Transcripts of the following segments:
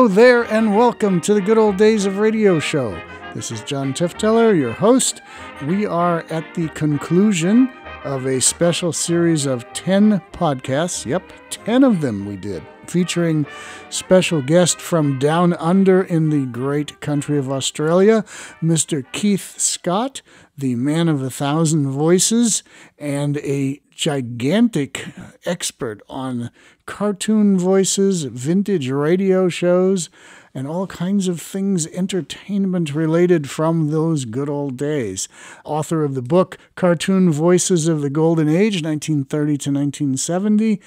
Hello there, and welcome to the Good Old Days of Radio Show. This is John Tefteller, your host. We are at the conclusion of a special series of 10 podcasts. Yep, 10 of them we did, featuring special guest from down under in the great country of Australia, Mr. Keith Scott, the man of a thousand voices, and a gigantic expert on cartoon voices, vintage radio shows, and all kinds of things entertainment related from those good old days. Author of the book Cartoon Voices of the Golden Age, 1930 to 1970,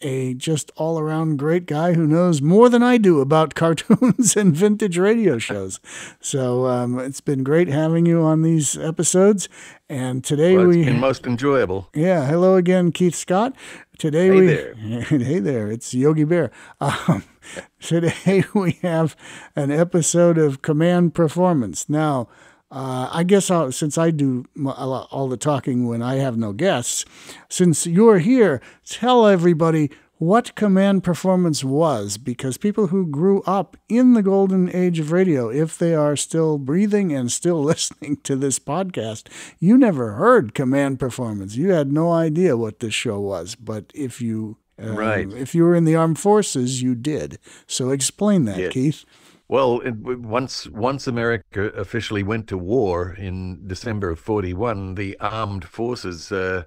a just all around great guy who knows more than I do about cartoons and vintage radio shows. So um, it's been great having you on these episodes. And today well, we most enjoyable. Yeah, hello again, Keith Scott. Today hey we there. hey there, it's Yogi Bear. Um, today we have an episode of Command Performance. Now. Uh, I guess I'll, since I do all the talking when I have no guests, since you're here, tell everybody what command performance was because people who grew up in the golden age of radio, if they are still breathing and still listening to this podcast, you never heard command performance. You had no idea what this show was. But if you um, right. if you were in the armed forces, you did. So explain that. Keith. Well, once once America officially went to war in December of '41, the armed forces, uh,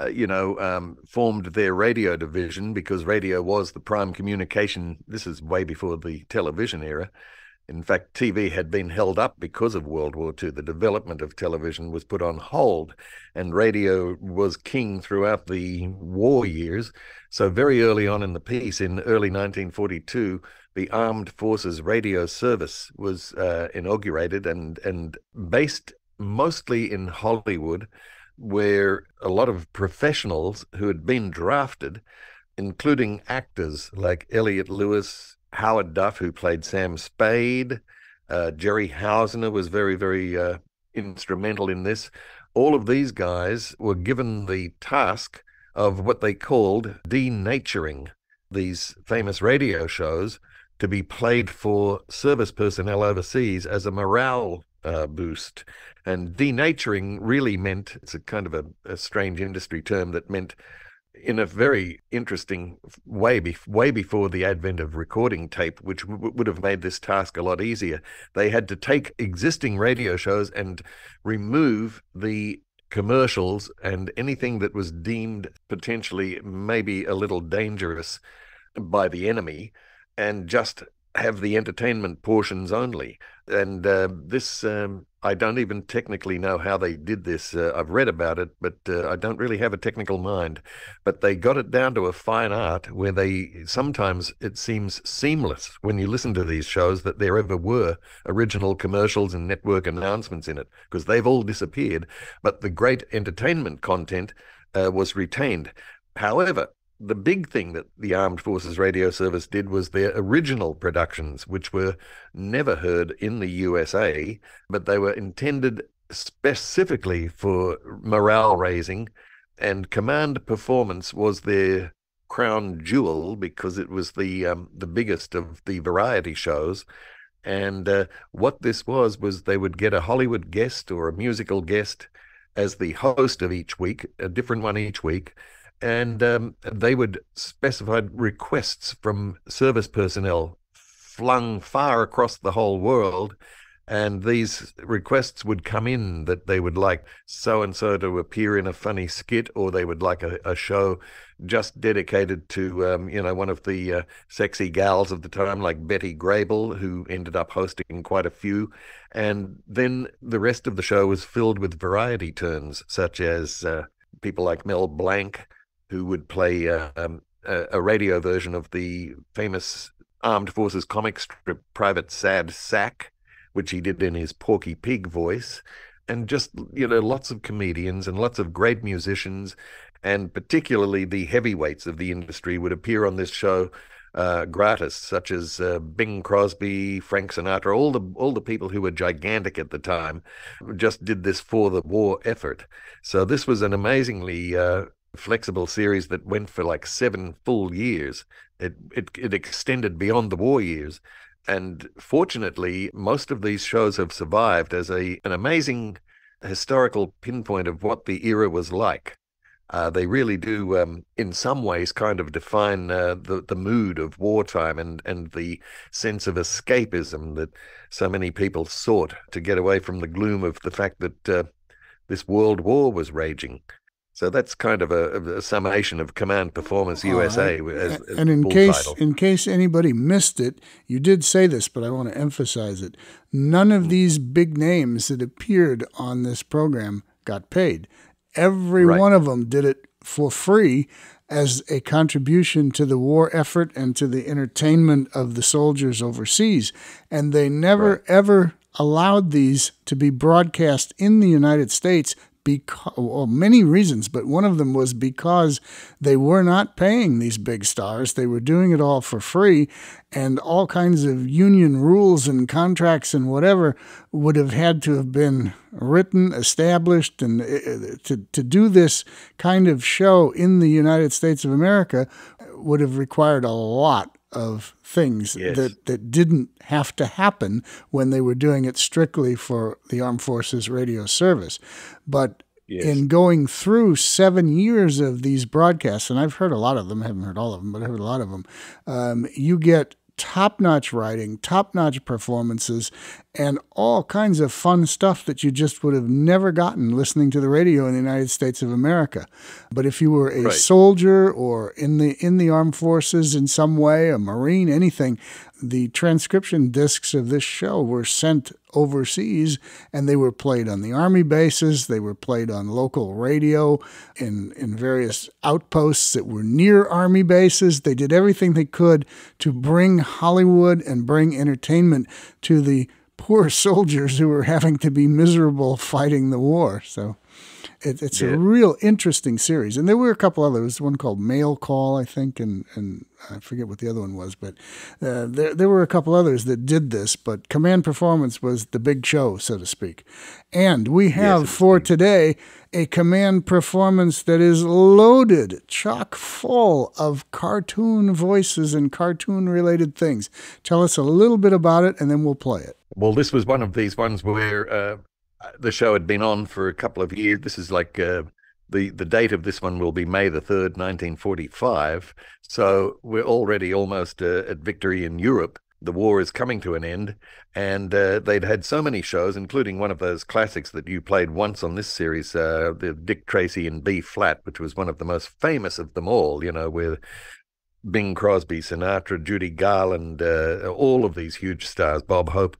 uh, you know, um, formed their radio division because radio was the prime communication. This is way before the television era. In fact, TV had been held up because of World War II. The development of television was put on hold, and radio was king throughout the war years. So, very early on in the piece, in early 1942, the Armed Forces Radio Service was uh, inaugurated and and based mostly in Hollywood, where a lot of professionals who had been drafted, including actors like Elliott Lewis, Howard Duff, who played Sam Spade, uh, Jerry Hausner was very very uh, instrumental in this. All of these guys were given the task of what they called denaturing these famous radio shows to be played for service personnel overseas as a morale uh, boost. And denaturing really meant, it's a kind of a, a, strange industry term that meant, in a very interesting way, way before the advent of recording tape, which would have made this task a lot easier, they had to take existing radio shows and remove the commercials and anything that was deemed potentially maybe a little dangerous by the enemy and just have the entertainment portions only. And uh, this, um, I don't even technically know how they did this. Uh, I've read about it, but uh, I don't really have a technical mind. But they got it down to a fine art where they sometimes it seems seamless when you listen to these shows that there ever were original commercials and network announcements in it because they've all disappeared. But the great entertainment content uh, was retained. However, the big thing that the Armed Forces Radio Service did was their original productions, which were never heard in the USA, but they were intended specifically for morale raising, and command performance was their crown jewel because it was the um, the biggest of the variety shows. And uh, what this was was they would get a Hollywood guest or a musical guest as the host of each week, a different one each week and um, they would specify requests from service personnel flung far across the whole world. And these requests would come in that they would like so and so to appear in a funny skit, or they would like a, a show just dedicated to, um, you know, one of the uh, sexy gals of the time, like Betty Grable, who ended up hosting quite a few. And then the rest of the show was filled with variety turns, such as uh, people like Mel Blanc, who would play uh, um, a, radio version of the famous Armed Forces comic strip Private Sad Sack, which he did in his Porky Pig voice, and just you know lots of comedians and lots of great musicians, and particularly the heavyweights of the industry would appear on this show. Uh, gratis, such as uh, Bing Crosby, Frank Sinatra, all the all the people who were gigantic at the time, just did this for the war effort. So this was an amazingly uh, flexible series that went for like seven full years. It it it extended beyond the war years. And fortunately, most of these shows have survived as a an amazing historical pinpoint of what the era was like. Uh, they really do, um, in some ways, kind of define uh, the the mood of wartime and and the sense of escapism that so many people sought to get away from the gloom of the fact that uh, this world war was raging. So that's kind of a, a summation of Command Performance USA. Right. As, as and in case title. in case anybody missed it, you did say this, but I want to emphasize it. None of hmm. these big names that appeared on this program got paid. Every right. one of them did it for free as a contribution to the war effort and to the entertainment of the soldiers overseas. And they never, right. ever allowed these to be broadcast in the United States because well, many reasons, but one of them was because they were not paying these big stars. They were doing it all for free, and all kinds of union rules and contracts and whatever would have had to have been written, established, and uh, to to do this kind of show in the United States of America would have required a lot of things yes. that, that didn't have to happen when they were doing it strictly for the Armed Forces radio service. But yes. in going through seven years of these broadcasts, and I've heard a lot of them, I haven't heard all of them, but I've heard a lot of them, um, you get top notch writing, top notch performances, and all kinds of fun stuff that you just would have never gotten listening to the radio in the United States of America. But if you were a right. soldier or in the in the armed forces in some way, a marine, anything, the transcription discs of this show were sent overseas and they were played on the army bases they were played on local radio in in various outposts that were near army bases. They did everything they could to bring hollywood and bring entertainment to the poor soldiers who were having to be miserable fighting the war. So it, it's yeah. a real interesting series. And there were a couple others. One called Mail Call, I think, and and I forget what the other one was. But uh, there there were a couple others that did this. But Command Performance was the big show, so to speak. And we have yes, for today a command performance that is loaded, chock full of cartoon voices and cartoon related things. Tell us a little bit about it, and then we'll play it. Well, this was one of these ones where uh, the show had been on for a couple of years. This is like uh, the the date of this one will be May the third, nineteen forty five. So we're already almost uh, at victory in Europe. The war is coming to an end, and uh, they'd had so many shows, including one of those classics that you played once on this series, uh, the Dick Tracy in B flat, which was one of the most famous of them all. You know, with Bing Crosby, Sinatra, Judy Garland, uh, all of these huge stars, Bob Hope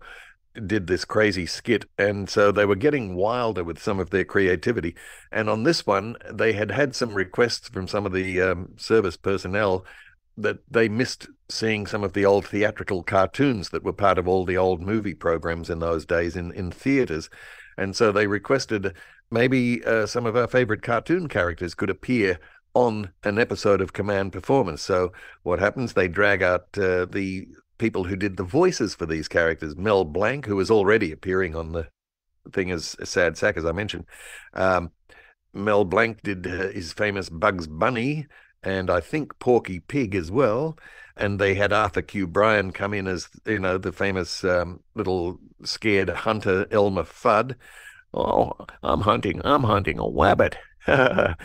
did this crazy skit and so they were getting wilder with some of their creativity and on this one they had had some requests from some of the um, service personnel that they missed seeing some of the old theatrical cartoons that were part of all the old movie programs in those days in in theaters and so they requested maybe uh, some of our favorite cartoon characters could appear on an episode of Command Performance. So what happens? They drag out uh, the people who did the voices for these characters. Mel Blanc, who was already appearing on the thing as sad sack, as I mentioned. Um, Mel Blanc did uh, his famous Bugs Bunny and I think Porky Pig as well. And they had Arthur Q. Bryan come in as, you know, the famous um, little scared hunter Elmer Fudd. Oh, I'm hunting, I'm hunting a wabbit.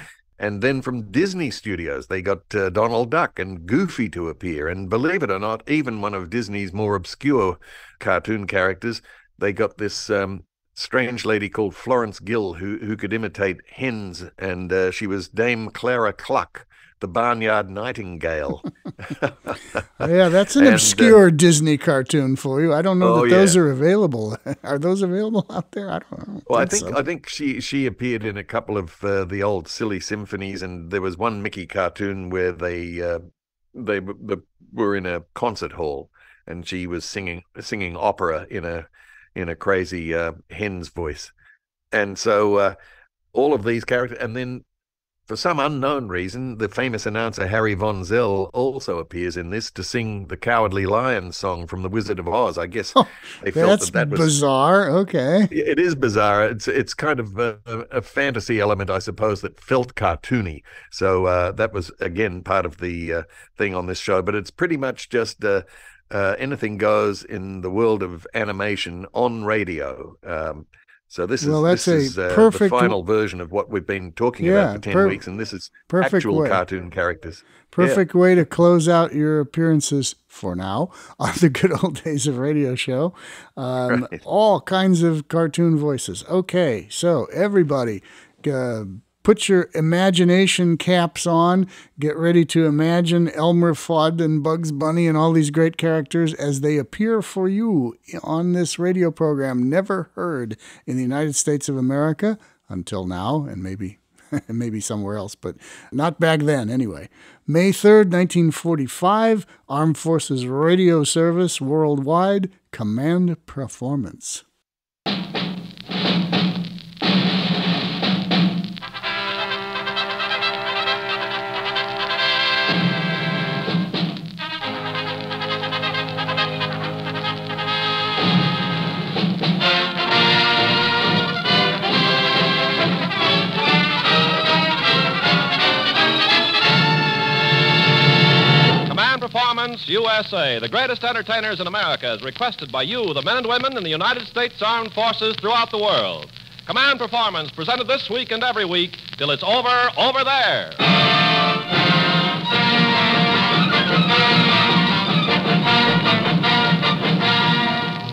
And then from Disney Studios, they got uh, Donald Duck and Goofy to appear. And believe it or not, even one of Disney's more obscure cartoon characters, they got this um, strange lady called Florence Gill who, who could imitate hens. And uh, she was Dame Clara Cluck the Barnyard Nightingale. yeah, that's an and, uh, obscure uh, Disney cartoon for you. I don't know oh, that those yeah. are available. are those available out there? I don't know. Well, I think so. I think she she appeared in a couple of uh, the old silly symphonies, and there was one Mickey cartoon where they uh, they were in a concert hall, and she was singing singing opera in a in a crazy uh, hen's voice, and so uh, all of these characters, and then for some unknown reason, the famous announcer Harry Von Zell also appears in this to sing the Cowardly Lion song from The Wizard of Oz. I guess oh, they felt that's that, that was bizarre. Okay, it is bizarre. It's it's kind of a, a fantasy element, I suppose, that felt cartoony. So uh, that was again part of the uh, thing on this show. But it's pretty much just. Uh, uh anything goes in the world of animation on radio. Um, so this well, is this is uh, perfect, the final version of what we've been talking yeah, about for ten per- weeks, and this is actual way. cartoon characters. Perfect yeah. way to close out your appearances for now on the good old days of radio show. Um, right. All kinds of cartoon voices. Okay, so everybody. Uh, put your imagination caps on. Get ready to imagine Elmer Fudd and Bugs Bunny and all these great characters as they appear for you on this radio program never heard in the United States of America until now, and maybe. maybe somewhere else, but not back then anyway. May 3rd, 1945, Armed Forces Radio Service Worldwide Command Performance. USA, the greatest entertainers in America, is requested by you, the men and women in the United States Armed Forces throughout the world. Command Performance, presented this week and every week till it's over, over there.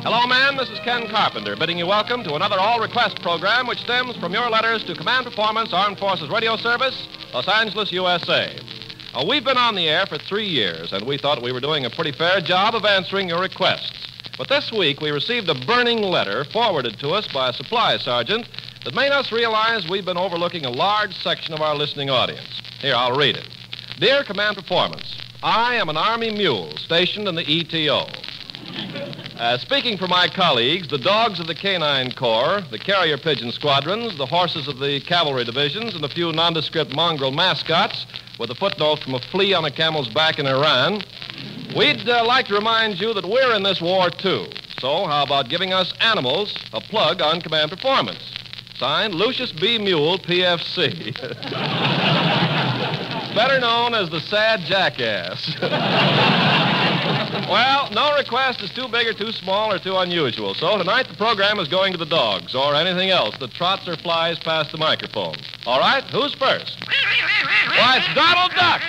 Hello, man. This is Ken Carpenter, bidding you welcome to another all request program which stems from your letters to Command Performance Armed Forces Radio Service, Los Angeles, USA. Uh, we've been on the air for three years, and we thought we were doing a pretty fair job of answering your requests. But this week, we received a burning letter forwarded to us by a supply sergeant that made us realize we've been overlooking a large section of our listening audience. Here, I'll read it. Dear Command Performance, I am an Army mule stationed in the ETO. Uh, speaking for my colleagues, the dogs of the Canine Corps, the carrier pigeon squadrons, the horses of the cavalry divisions, and a few nondescript mongrel mascots, with a footnote from a flea on a camel's back in Iran, we'd uh, like to remind you that we're in this war too. So, how about giving us animals a plug on command performance? Signed, Lucius B. Mule, PFC. Better known as the Sad Jackass. well, no request is too big or too small or too unusual. So tonight the program is going to the dogs or anything else that trots or flies past the microphone. All right, who's first? Why, it's Donald Duck.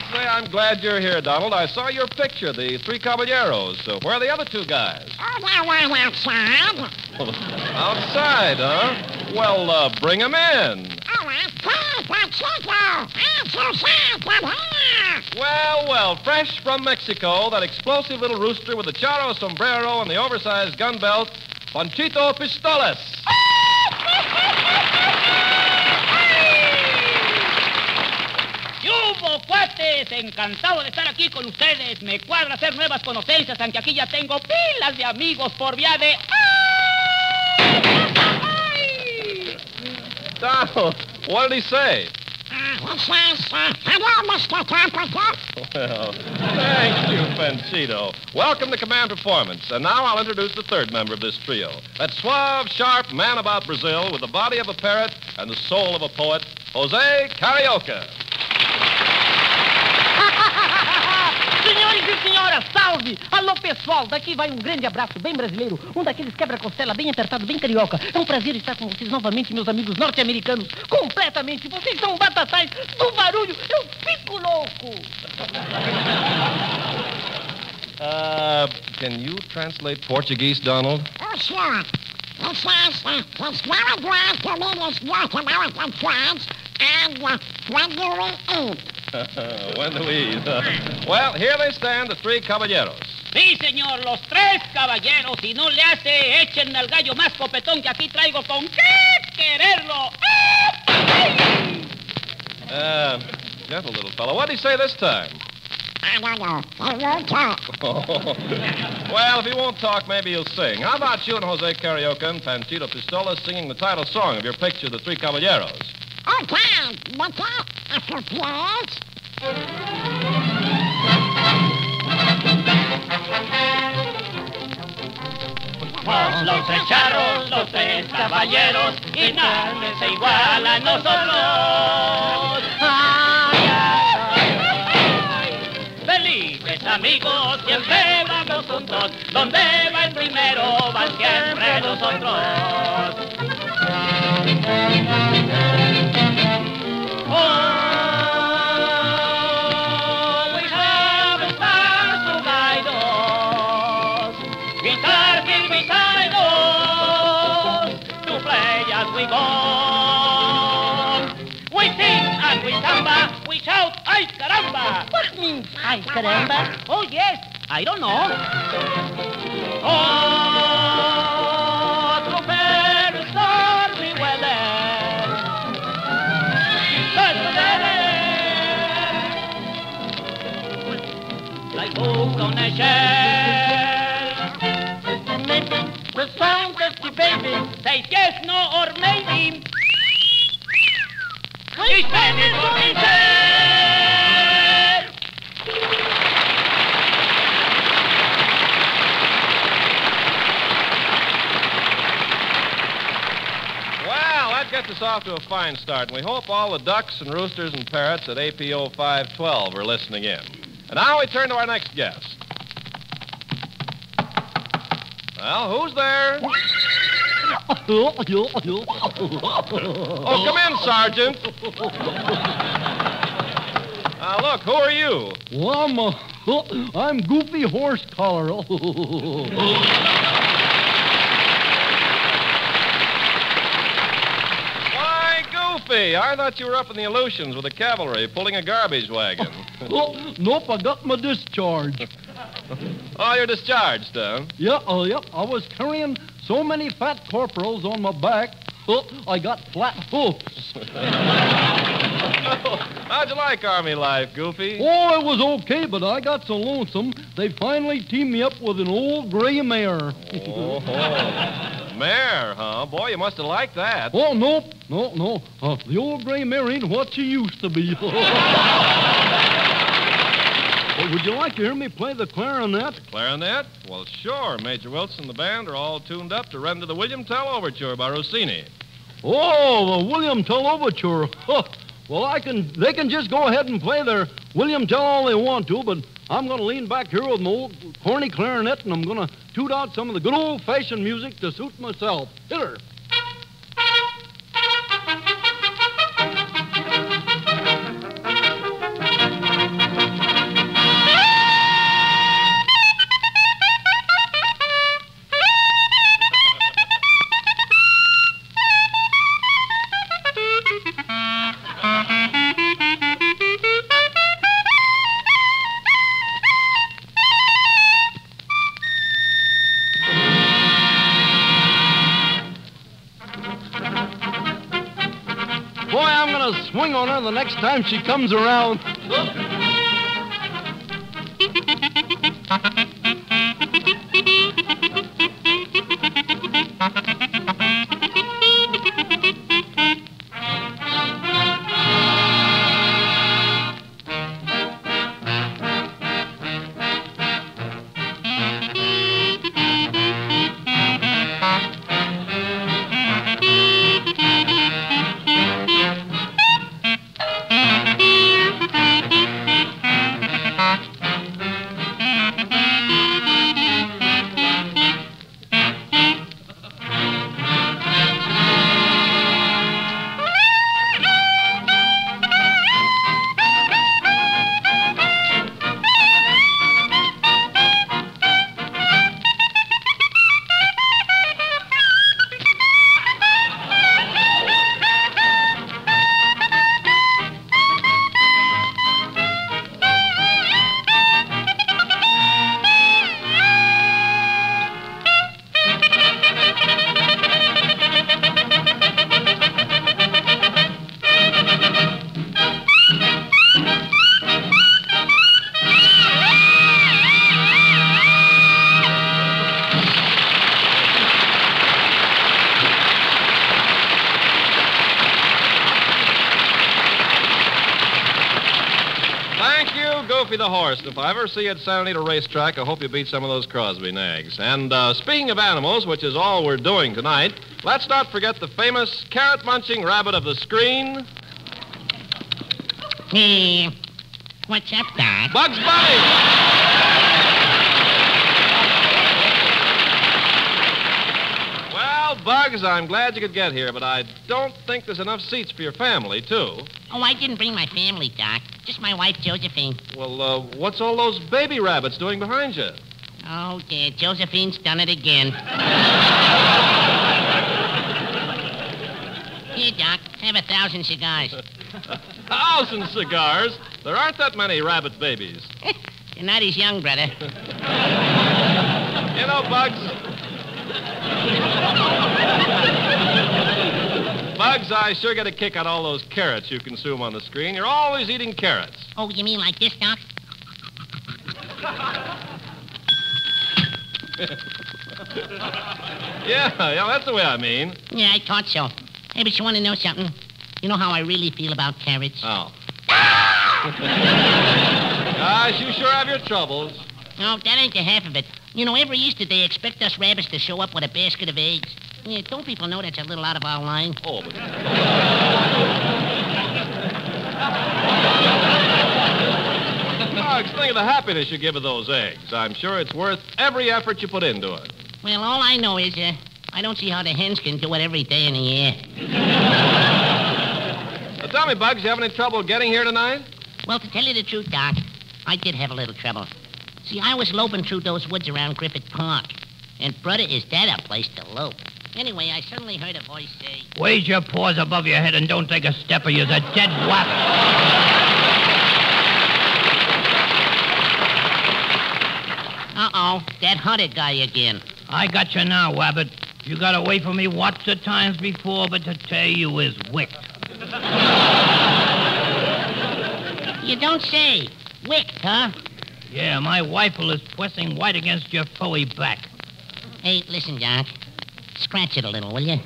Well, say, I'm glad you're here, Donald. I saw your picture, the three caballeros. Uh, where are the other two guys? Oh, they're one outside. outside, huh? Well, uh, bring them in. Well, well, fresh from Mexico, that explosive little rooster with the charro sombrero and the oversized gun belt Panchito Pistolas. ¡Yubo, cuates! Encantado de estar aquí con ustedes. Me cuadra hacer nuevas conocencias, aunque aquí ya tengo pilas de amigos por vía de... Donald, what did he say? Hello, Mr. Well, thank you, Panchito. Welcome to Command Performance. And now I'll introduce the third member of this trio. That suave, sharp man about Brazil with the body of a parrot and the soul of a poet, Jose Carioca. Senhores e senhoras, salve! Alô, pessoal, daqui vai um grande abraço bem brasileiro, um daqueles quebra-costela bem apertado, bem carioca. É um prazer estar com vocês novamente, meus amigos norte-americanos. Completamente, vocês são batatais do barulho, eu fico louco! Uh, can you translate Portuguese, Donald? Oh, sure. It says, uh, glad to meet his North American friends, and uh, when do we eat? when do we eat? well, here they stand, the three caballeros. Sí, señor, los tres caballeros. Si no le hace, echen al gallo más copetón que aquí traigo con qué quererlo. Uh, gentle little fellow. What did he say this time? I don't know. They won't talk. well, if he won't talk, maybe he'll sing. How about you and Jose Carioca and Panchito Pistola singing the title song of your picture, The Three Caballeros? Okay, what's that? A surprise? Somos los echaros, los tres caballeros, y nadie se iguala a nosotros. Ay, ay, ay. Felices amigos, siempre vamos juntos. Donde va el primero, van siempre nosotros. Ay caramba! What means ay caramba? Oh yes, I don't know. Oh, very stormy weather. But like books on a shelf. The sound of the baby says yes, no, or maybe. For himself. Well, that gets us off to a fine start, and we hope all the ducks and roosters and parrots at APO 512 are listening in. And now we turn to our next guest. Well, who's there? Oh, come in, Sergeant. Uh, look, who are you? Well, I'm, uh, I'm Goofy Horse Collar. Why, Goofy. I thought you were up in the Aleutians with the cavalry pulling a garbage wagon. oh, nope, I got my discharge. oh, you're discharged, huh? Yeah, uh, yep, I was carrying so many fat corporals on my back, oh, I got flat hoofs. How'd you like Army life, Goofy? Oh, it was okay, but I got so lonesome, they finally teamed me up with an old gray mare. Oh, mare, huh? Boy, you must have liked that. Oh, nope, no, no. Uh, the old gray mare ain't what she used to be. Would you like to hear me play the clarinet? The Clarinet? Well, sure. Major Willson and the band are all tuned up to render the William Tell Overture by Rossini. Oh, the William Tell Overture. well, I can. They can just go ahead and play their William Tell all they want to, but I'm going to lean back here with my old corny clarinet, and I'm going to toot out some of the good old-fashioned music to suit myself. Hit her. The next time she comes around. If I ever see you at Santa Anita Racetrack, I hope you beat some of those Crosby nags. And uh, speaking of animals, which is all we're doing tonight, let's not forget the famous carrot munching rabbit of the screen, Hey, what's up, Doc? Bugs Bunny. Well, Bugs, I'm glad you could get here, but I don't think there's enough seats for your family, too. Oh, I didn't bring my family, Doc. Just my wife, Josephine. Well, uh, what's all those baby rabbits doing behind you? Oh, dear. Josephine's done it again. Here, Doc. Have a thousand cigars. a Thousand cigars. There aren't that many rabbit babies. You're not his young brother. You know, Bugs. Bugs, I sure get a kick out of all those carrots you consume on the screen. You're always eating carrots. Oh, you mean like this, Doc? Yeah, yeah, that's the way I mean. Yeah, I thought so. Hey, but you want to know something? You know how I really feel about carrots? Oh. Gosh, you sure have your troubles. No, that ain't the half of it. You know, every Easter they expect us rabbits to show up with a basket of eggs. Yeah, don't people know that's a little out of our line? Oh, but... Bugs, think of the happiness you give of those eggs. I'm sure it's worth every effort you put into it. Well, all I know is uh, I don't see how the hens can do it every day in the year. Now, tell me, Bugs, you have any trouble getting here tonight? Well, to tell you the truth, Doc, I did have a little trouble. See, I was loping through those woods around Griffith Park. And, brother, is that a place to lope? Anyway, I suddenly heard a voice say, Raise your paws above your head and don't take a step or you're a dead whap. uh-oh, that hunted guy again. I got you now, Wabbit. You got away from me lots of times before, but to tell you is wicked. You don't say. Wick, huh? Yeah, my rifle is pressing white against your foey back. Hey, listen, Doc. Scratch it a little, will you?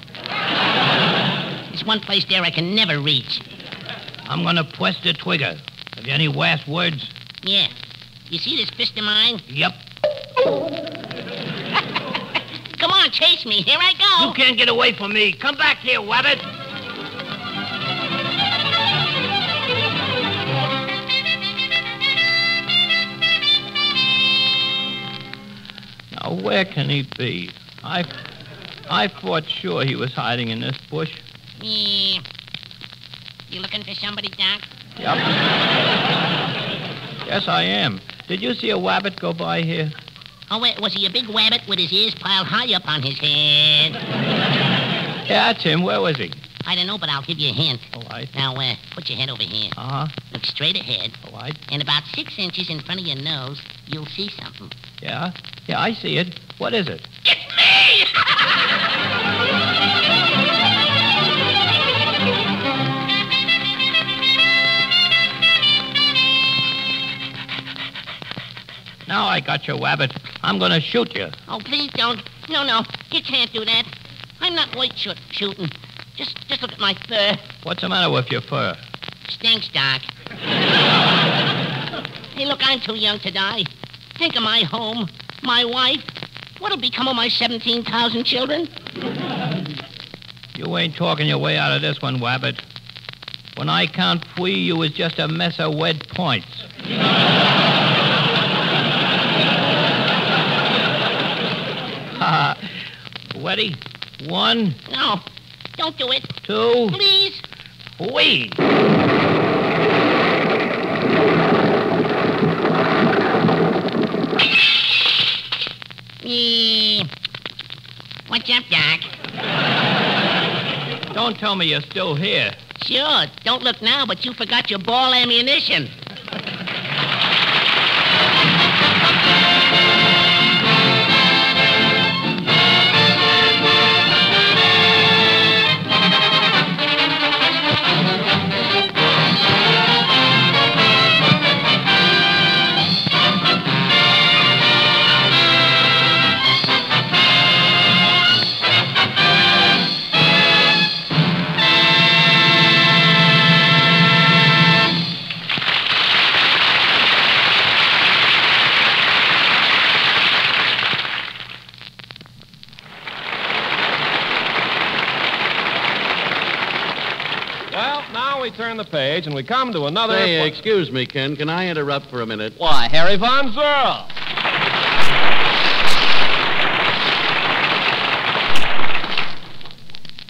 There's one place there I can never reach. I'm gonna press the trigger. Have you any last words? Yeah. You see this fist of mine? Yep. Come on, chase me. Here I go. You can't get away from me. Come back here, Wabbit. Where can he be? I, I thought sure he was hiding in this bush. Yeah. You looking for somebody, Doc? Yep. yes, I am. Did you see a wabbit go by here? Oh, wait, was he a big wabbit with his ears piled high up on his head? Yeah, that's him. Where was he? I don't know, but I'll give you a hint. All right. Now, uh, put your head over here. Uh huh. Look straight ahead, All right. and about six inches in front of your nose, you'll see something. Yeah. Yeah, I see it. What is it? It's me! Now I got you, Wabbit. I'm gonna shoot you. Oh, please don't. No, no, you can't do that. I'm not white shoot- shooting. Just, just look at my fur. What's the matter with your fur? Stinks, Doc. hey, look, I'm too young to die. Think of my home, my wife. What'll become of my 17,000 children? You ain't talking your way out of this one, Wabbit. When I count three, you is just a mess of wed points. Ha! Ready? One, No, don't do it. two, Please. three. What's up, Doc? Don't tell me you're still here. Sure, don't look now, but you forgot your ball ammunition. And we come to another. Say, excuse me, Ken. Can I interrupt for a minute? Why, Harry Von Zell.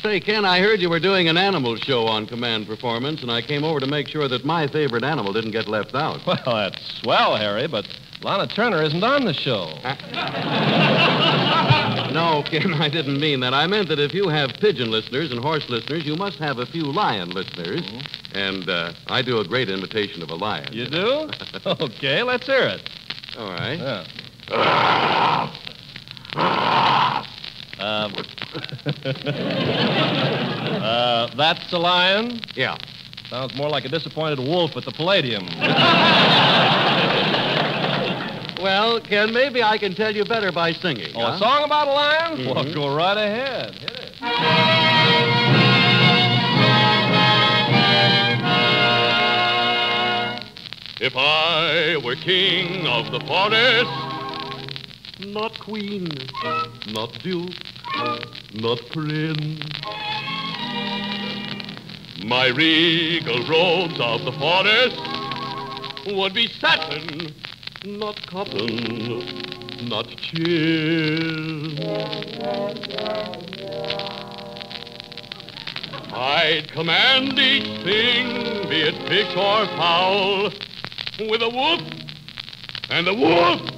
Say, Ken, I heard you were doing an animal show on Command Performance, and I came over to make sure that my favorite animal didn't get left out. Well, that's swell, Harry, but Lana Turner isn't on the show. No, Ken, I didn't mean that. I meant that if you have pigeon listeners and horse listeners, you must have a few lion listeners. And uh, I do a great imitation of a lion. You do? okay, let's hear it. All right. Yeah. um, uh, that's a lion? Yeah. Sounds more like a disappointed wolf at the Palladium. Well, Ken, maybe I can tell you better by singing. Oh, huh? a song about a lion? Well, Mhm. go right ahead. Hit it. If I were king of the forest, not queen, not duke, not prince, my regal robes of the forest would be satin, not cotton, not chin. I'd command each thing, be it fish or fowl, with a whoop and a whoop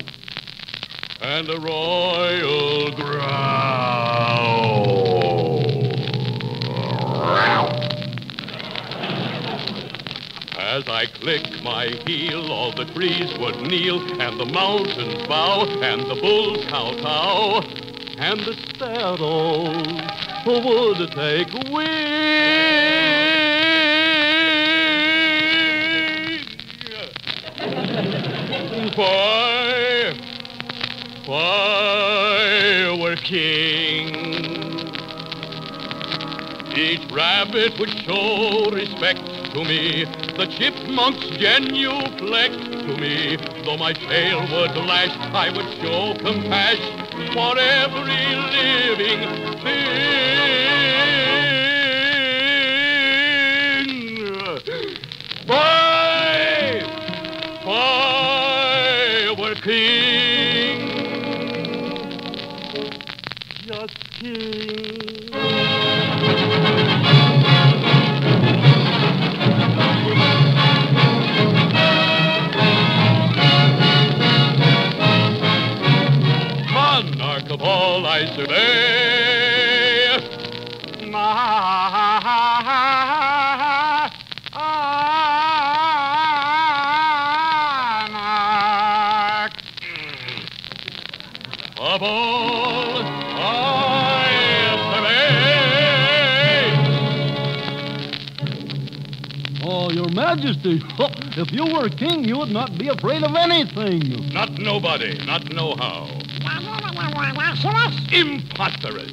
and a royal growl. As I click my heel, all the trees would kneel, and the mountains bow, and the bulls kowtow, and the sparrows would take wing. Why, why we're king. Each rabbit would show respect to me. The chipmunk's genuflect to me. Though my tail would lash, I would show compassion for every living thing. Why, why we're king. Just king. All I survey. Oh, Your Majesty, if you were king, you would not be afraid of anything. Not nobody, not know-how. Imposterous.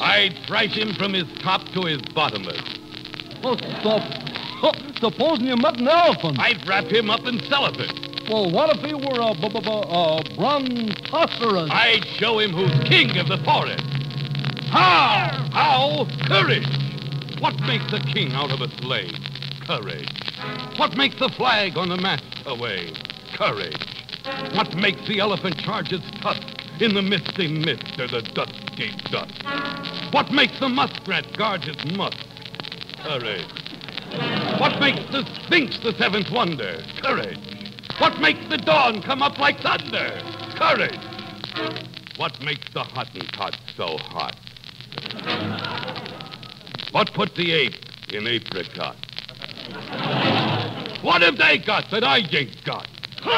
I'd thrash him from his top to his bottomless. Oh, sup- oh, supposing you met an elephant. I'd wrap him up in cellophane. Well, what if he were a, b- b- b- a brontosaurus? I'd show him who's king of the forest. How? How? Courage. What makes a king out of a slave? Courage. What makes the flag on the mast away? Courage. What makes the elephant charge its tusk in the misty mist or the dusky dust? What makes the muskrat guard his musk? Courage. What makes the sphinx the seventh wonder? Courage. What makes the dawn come up like thunder? Courage. What makes the Hottentot so hot? What put the ape in apricot? What have they got that I ain't got? For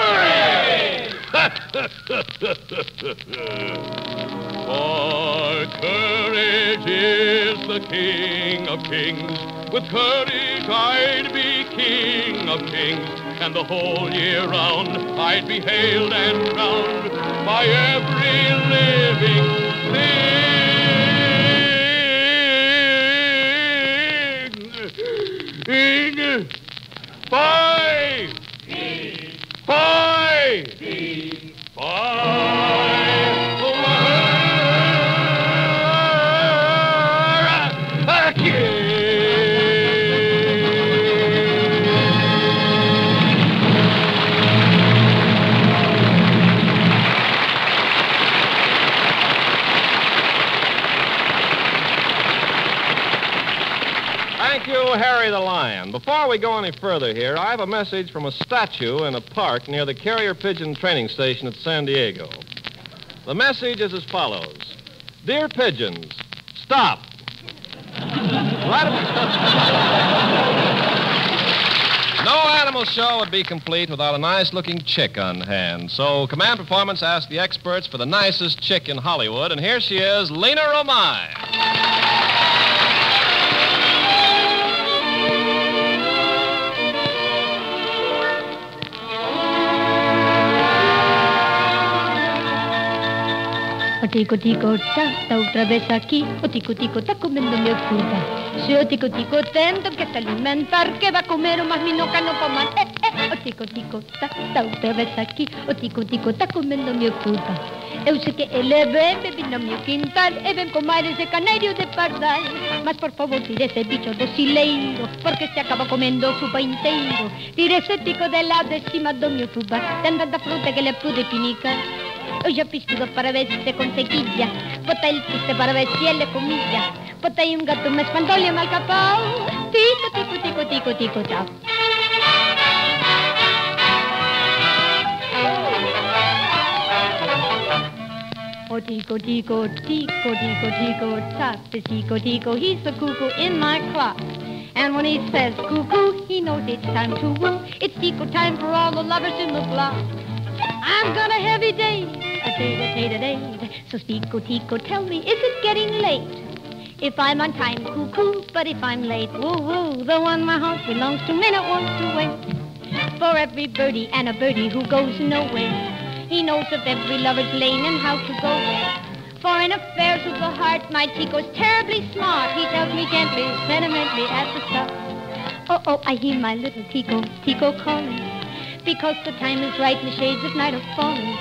courage is the king of kings. With courage I'd be king of kings. And the whole year round I'd be hailed and crowned by every living thing. Five! Boy! Bean. Thank you, Harry the Lion. Before we go any further here, I have a message from a statue in a park near the Carrier Pigeon Training Station at San Diego. The message is as follows Dear pigeons, stop. No animal show would be complete without a nice looking chick on hand. So, Command Performance asked the experts for the nicest chick in Hollywood, and here she is, Lina Romay. tico tico ta, ta outra vez aquí, o tico tico está comendo meu fruta. Se o tico tico tento que se alimentar, que va comer o más minoca no coman. Eh, eh, o tico tico ta, ta outra vez aquí, o tico tico está comendo meu fruta. Eu sei que ele é bebe no meu quintal, e vem comar ese canario de pardal. Mas por favor, tire esse bicho do sileiro, porque se acaba comendo su inteiro. Tire ese tico de lá de cima do meu fubá, tanta fruta que le pude pinicar. Eu já fiz tudo para ver se se conseguia Botei ele triste para ver se ele comia Botei um gato, mas mandou-lhe mal capão Tico, tico, tico, tico, tico, tchau Oh, tico, tico, tico, tico, tico, tap, the tico, tico, he's the cuckoo in my clock. And when he says cuckoo, he knows it's time to woo. It's tico time for all the lovers in the block. I'm gonna heavy day, a day, a day, a day. So tico, tico, tell me, is it getting late? If I'm on time, cuckoo, but if I'm late, woo, woo, the one my heart belongs to, may not want to wait. For every birdie and a birdie who goes nowhere. He knows of every lover's lane and how to go there. For in affairs of the heart, my Tico's terribly smart. He tells me gently, sentimentally at the start. Oh, oh, I hear my little Tico, Tico calling. Because the time is right and the shades of night are falling.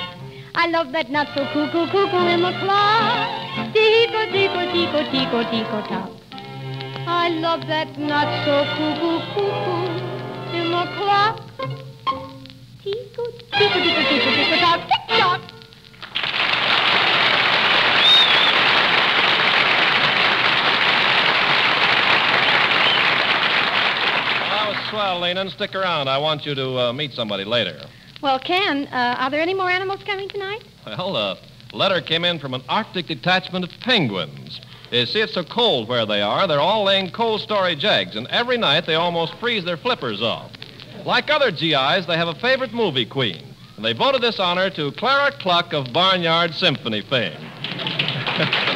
I love that not so cuckoo, cuckoo in the clock. Tico, Tico, Tico, Tico, Tico, top. I love that not so cuckoo, cuckoo in the clock. Tico, tico, tico, tico, tico, tock, tick tock. That was swell, Lina. and Stick around. I want you to uh, meet somebody later. Well, Ken, uh, are there any more animals coming tonight? Well, a letter came in from an Arctic detachment of penguins. You see, it's so cold where they are, they're all laying cold storage eggs, and every night they almost freeze their flippers off. Like other GIs, they have a favorite movie queen, and they voted this honor to Clara Cluck of Barnyard Symphony fame.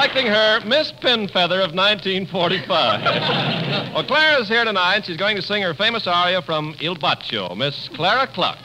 Electing her Miss Pinfeather of 1945. well, Clara's here tonight. She's going to sing her famous aria from Il Bacio, Miss Clara Cluck.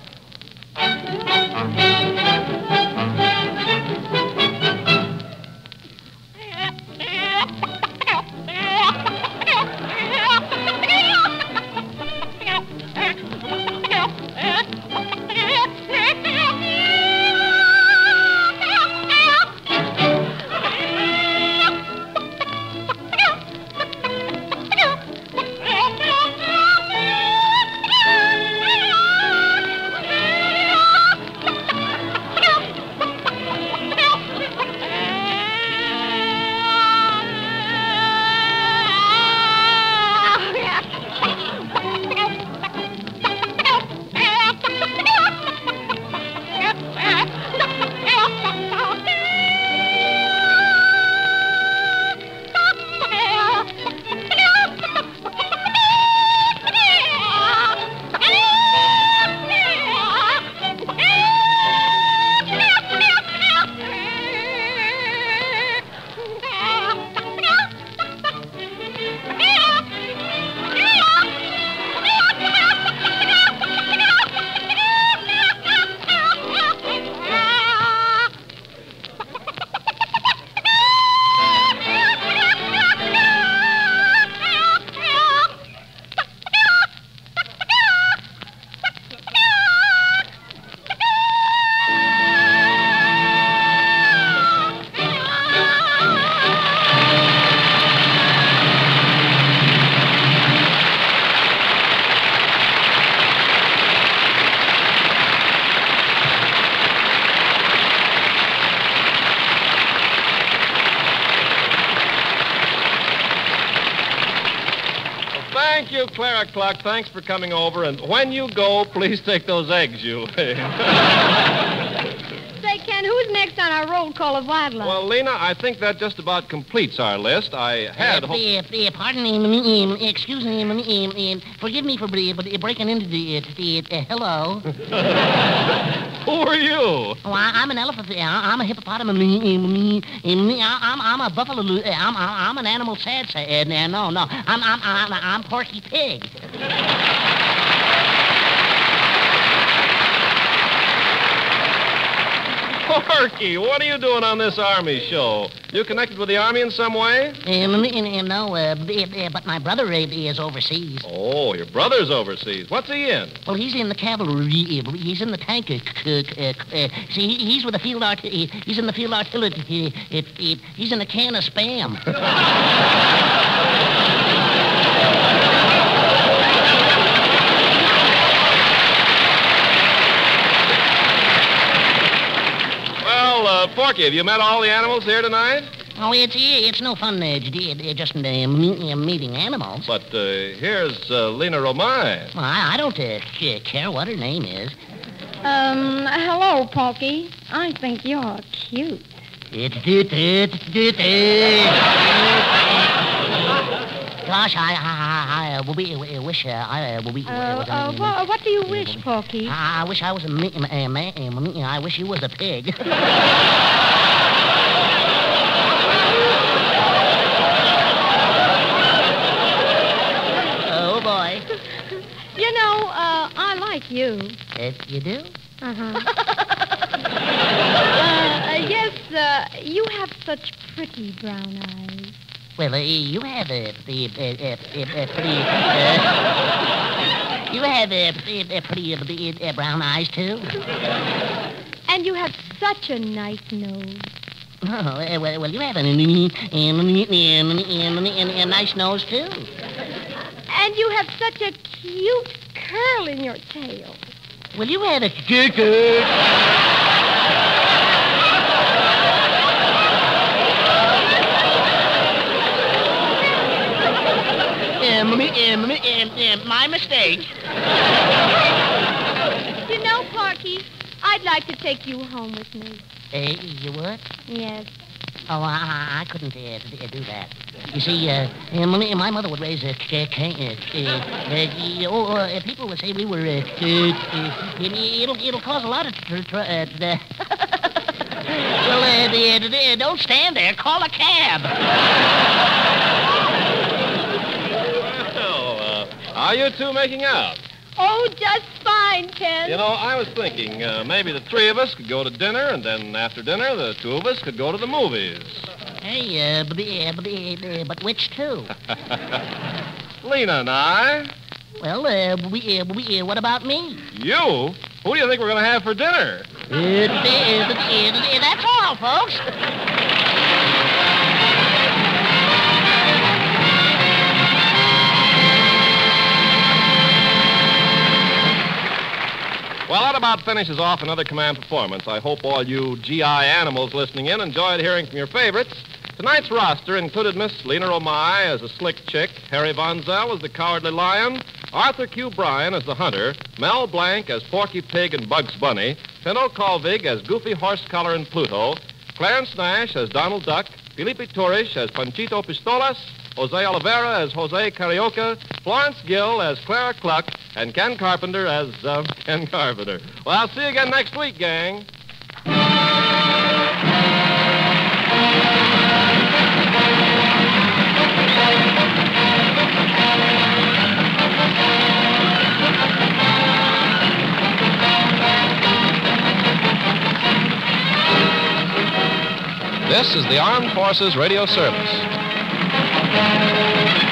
You, Thanks for coming over. And when you go, please take those eggs you. Say, Ken, who's next on our roll call of wildlife? well, Lina, I think that just about completes our list. I had Uh, hoped. uh, uh, pardon me, um, um, excuse me, um, um, um, forgive me for bre- bre- breaking into the, uh, the uh, hello. Who are you? Oh, I, I'm an elephant. uh, I'm a hippopotamus. um, um, um, I'm, I'm a buffalo. uh, I'm, I'm I'm an animal sad sad. uh, No, no. I'm I'm I'm, I'm Porky Pig. Porky, what are you doing on this Army show? You connected with the Army in some way? Um, no, uh, but my brother uh, is overseas. Oh, your brother's overseas. What's he in? Well, he's in the cavalry. uh, He's in the tank. uh, See, he's with the field art. He's in the field artillery. He's in a can of spam. Well, uh, Porky, have you met all the animals here tonight? Oh, it's it's no fun uh, j- j- just uh, me- uh, meeting animals. But uh, here's uh, Lina Romay. Well, I, I don't uh, care what her name is. Um, hello, Porky. I think you're cute. It's doot. Gosh, I, I, I, I we wish uh, I, uh, we, Uh, uh, wha- what do you wish, Porky? I, I wish I was a me- a man. I wish you was a pig. oh boy, You know, uh, I like you. Uh, you do? Uh-huh. uh, yes, uh, you have such pretty brown eyes. Well, uh, you have a, uh, uh, uh, pretty. Uh, you have a, uh, pretty uh, uh, brown eyes too. And you have such a nice nose. Oh, uh, well, well, you have a, a, a, a nice nose too. And you have such a cute curl in your tail. Well, you have a good, good. Um, um, um, um, my mistake. You know, Porky, I'd like to take you home with me. Uh, you would? Yes. Oh, I, I couldn't uh, do that. You see, uh, uh, my my mother would raise a c- c- uh, uh, oh, uh, people would say we were. Uh, uh, uh, it'll it'll cause a lot of tr- tr- uh, well, uh, don't stand there. Call a cab. Well, how are you two making out? Oh, just fine, Ken. You know, I was thinking uh, maybe the three of us could go to dinner, and then after dinner, the two of us could go to the movies. Hey, uh, b- b- uh, but which two? Lina and I. Well, uh, we, uh, we, uh, what about me? You? Who do you think we're going to have for dinner? Uh, d- uh, d- uh, that's all, folks. Well, that about finishes off another command performance. I hope all you GI animals listening in enjoyed hearing from your favorites. Tonight's roster included Miss Lina Romay as a slick chick, Harry Von Zell as the cowardly lion, Arthur Q. Bryan as the hunter, Mel Blanc as Porky Pig and Bugs Bunny, Pinto Colvig as Goofy Horse Collar and Pluto, Clarence Nash as Donald Duck, Felipe Turish as Panchito Pistolas, Jose Oliveira as Jose Carioca, Florence Gill as Clara Cluck, and Ken Carpenter as uh, Ken Carpenter. Well, I'll see you again next week, gang. This is the Armed Forces Radio Service. Thank you.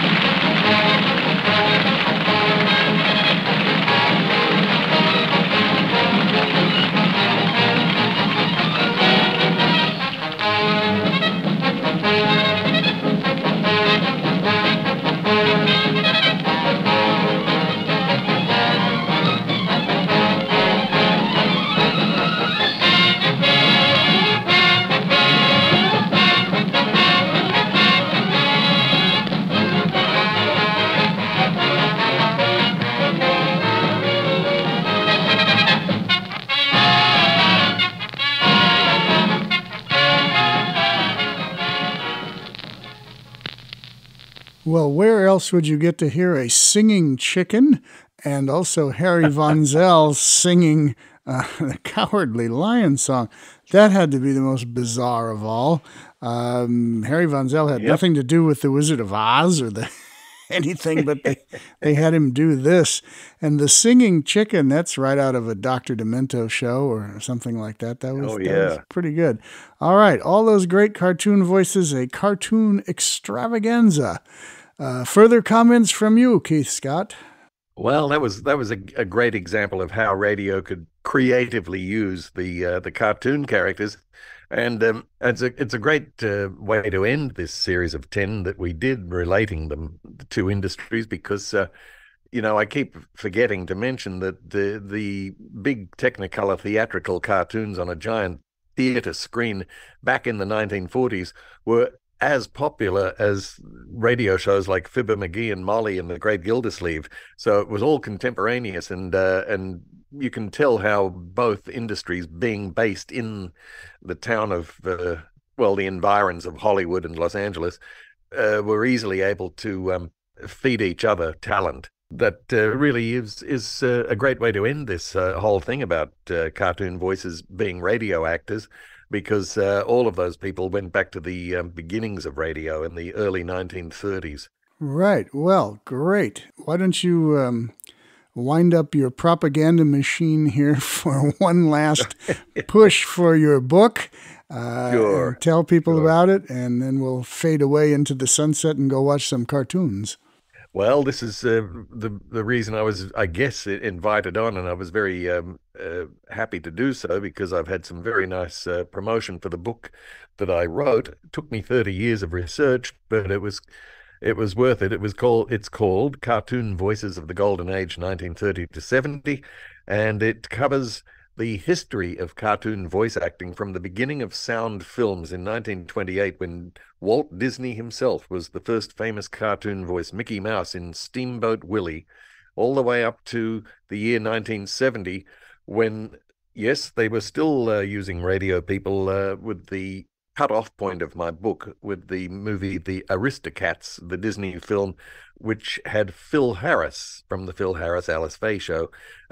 Well, where else would you get to hear a singing chicken and also Harry Von Zell singing uh, the Cowardly Lion song? That had to be the most bizarre of all. Um, Harry Von Zell had Yep. nothing to do with the Wizard of Oz or the anything, but they, they had him do this. And the singing chicken, that's right out of a Dr. Demento show or something like that. That was, Oh, that was pretty good. All right. All those great cartoon voices, a cartoon extravaganza. Uh, further comments from you, Keith Scott? Well, that was that was a, a great example of how radio could creatively use the uh, the cartoon characters, and um, it's a it's a great uh, way to end this series of ten that we did relating them to industries because. Uh, you know, I keep forgetting to mention that the the big Technicolor theatrical cartoons on a giant theater screen back in the 1940s were as popular as radio shows like Fibber McGee and Molly and the Great Gildersleeve. So it was all contemporaneous, and uh, and you can tell how both industries, being based in the town of uh, well, the environs of Hollywood and Los Angeles, uh, were easily able to um, feed each other talent. That uh, really is is uh, a great way to end this uh, whole thing about uh, cartoon voices being radio actors because all of those people went back to the um, beginnings of radio in the early 1930s. Right. Well, great. Why don't you um, wind up your propaganda machine here for one last push for your book? Uh, Sure, Tell people sure. about it, and then we'll fade away into the sunset and go watch some cartoons. Well, this is uh, the the reason I was, I guess, invited on, and I was very um, uh, happy to do so because I've had some very nice uh, promotion for the book that I wrote. It took me thirty years of research, but it was it was worth it. It was called it's called Cartoon Voices of the Golden Age, 1930 to 70, and it covers the history of cartoon voice acting from the beginning of sound films in 1928 when Walt Disney himself was the first famous cartoon voice, Mickey Mouse, in Steamboat Willie, all the way up to the year 1970 when, yes, they were still uh, using radio people uh, with the cut-off point of my book with the movie The Aristocats, the Disney film, which had Phil Harris from the Phil Harris Alice Faye show.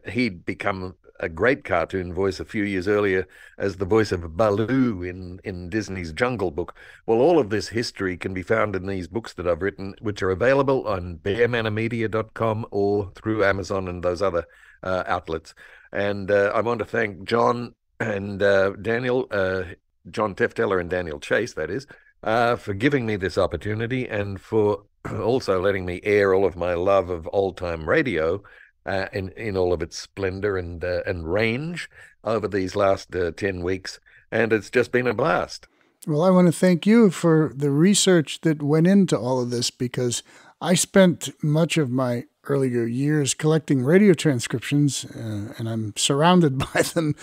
He'd become a great cartoon voice a few years earlier as the voice of Baloo in, in Disney's Jungle Book. Well, all of this history can be found in these books that I've written, which are available on bearmanormedia.com or through Amazon and those other uh, outlets. And uh, I want to thank John and uh, Daniel, uh, John Tefteller and Daniel Chase, that is, uh, for giving me this opportunity and for also letting me air all of my love of old time radio uh, in in all of its splendor and uh, and range over these last uh, ten weeks, and it's just been a blast. Well, I want to thank you for the research that went into all of this because I spent much of my earlier years collecting radio transcriptions, uh, and I'm surrounded by them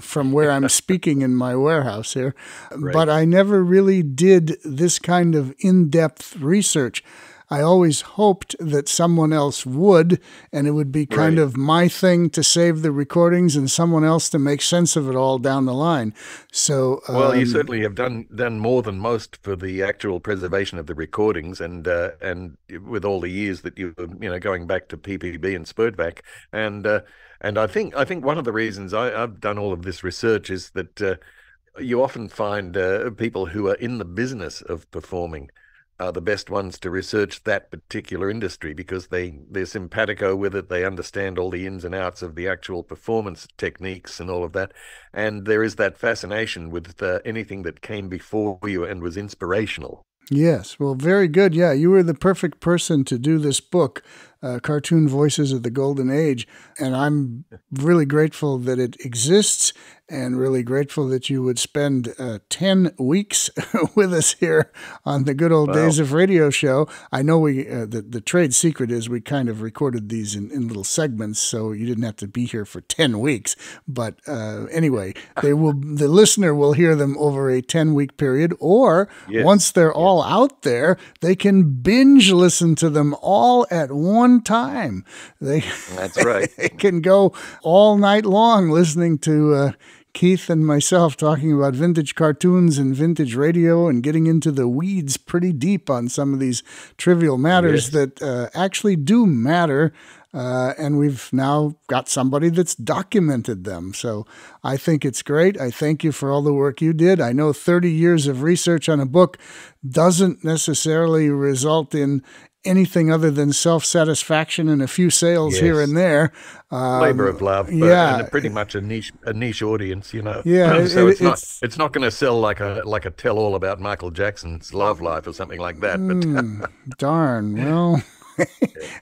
from where I'm speaking in my warehouse here. But I never really did this kind of in depth research. I always hoped that someone else would, and it would be kind Right. of my thing to save the recordings and someone else to make sense of it all down the line. So, Well, you um, certainly have done done more than most for the actual preservation of the recordings, and uh, and with all the years that you were, you know going back to PPB and SPERDVAC, and uh, and I think I think one of the reasons I, I've done all of this research is that uh, you often find uh, people who are in the business of performing are the best ones to research that particular industry because they they're simpatico with it. They understand all the ins and outs of the actual performance techniques and all of that, and there is that fascination with uh, anything that came before you and was inspirational. Yes, well, very good. Yeah, you were the perfect person to do this book, uh, Cartoon Voices of the Golden Age. And I'm really grateful that it exists and really grateful that you would spend uh, 10 weeks with us here on the good old days of radio show. I know we, uh, the, the trade secret is we kind of recorded these in, in little segments, so you didn't have to be here for 10 weeks. But uh, anyway, they will, the listener will hear them over a 10 week period, or Yes. once they're all out there, they can binge listen to them all at one time. They That's right. they can go all night long listening to uh, Keith and myself talking about vintage cartoons and vintage radio and getting into the weeds pretty deep on some of these trivial matters Yes. that uh, actually do matter. Uh, and we've now got somebody that's documented them. So I think it's great. I thank you for all the work you did. I know 30 years of research on a book doesn't necessarily result in anything other than self satisfaction and a few sales here and there. Um, labor of love, but, yeah. pretty much a niche a niche audience, you know. Yeah, so it- it's not it's- it's not going to sell like a like a tell all about Michael Jackson's love life or something like that. But Hmm, darn. Well,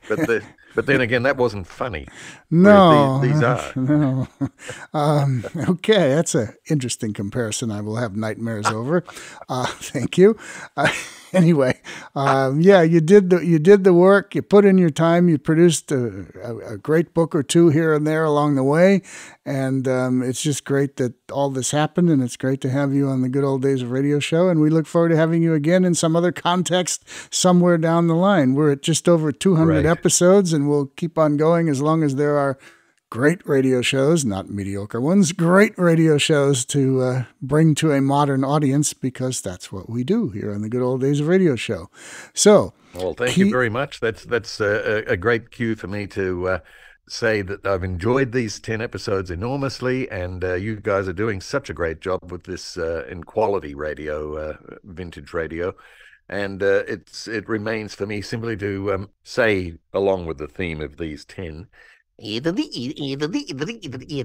but the, but then again, that wasn't funny. no. These, these are. No. Um, okay, that's an interesting comparison. I will have nightmares over. Uh, thank you. Uh, anyway, um, yeah, you did the you did the work. You put in your time. You produced a, a, a great book or two here and there along the way, and um, it's just great that all this happened. And it's great to have you on the Good Old Days of Radio show. And we look forward to having you again in some other context somewhere down the line. We're at just over 200 Right. episodes, and we'll keep on going as long as there are great radio shows, not mediocre ones, great radio shows to uh, bring to a modern audience because that's what we do here on the Good Old Days of Radio show. So, Well, thank you very much. That's that's a, a a great cue for me to uh, say that I've enjoyed these ten episodes enormously, and uh, you guys are doing such a great job with this uh, in quality radio, uh, vintage radio. And uh, it's it remains for me simply to um, say, along with the theme of these ten,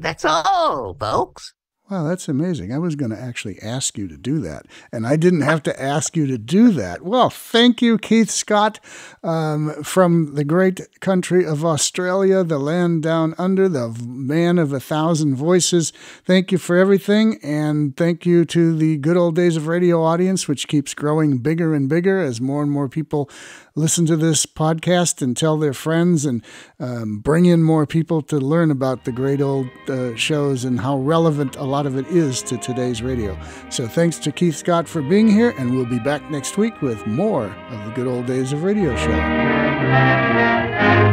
That's all, folks. Wow, that's amazing. I was going to actually ask you to do that, and I didn't have to ask you to do that. Well, thank you, Keith Scott, um, from the great country of Australia, the land down under, the man of a thousand voices. Thank you for everything, and thank you to the good old days of radio audience, which keeps growing bigger and bigger as more and more people listen to this podcast and tell their friends and um, bring in more people to learn about the great old uh, shows and how relevant a lot of it is to today's radio. So thanks to Keith Scott for being here, and we'll be back next week with more of the good old days of radio show.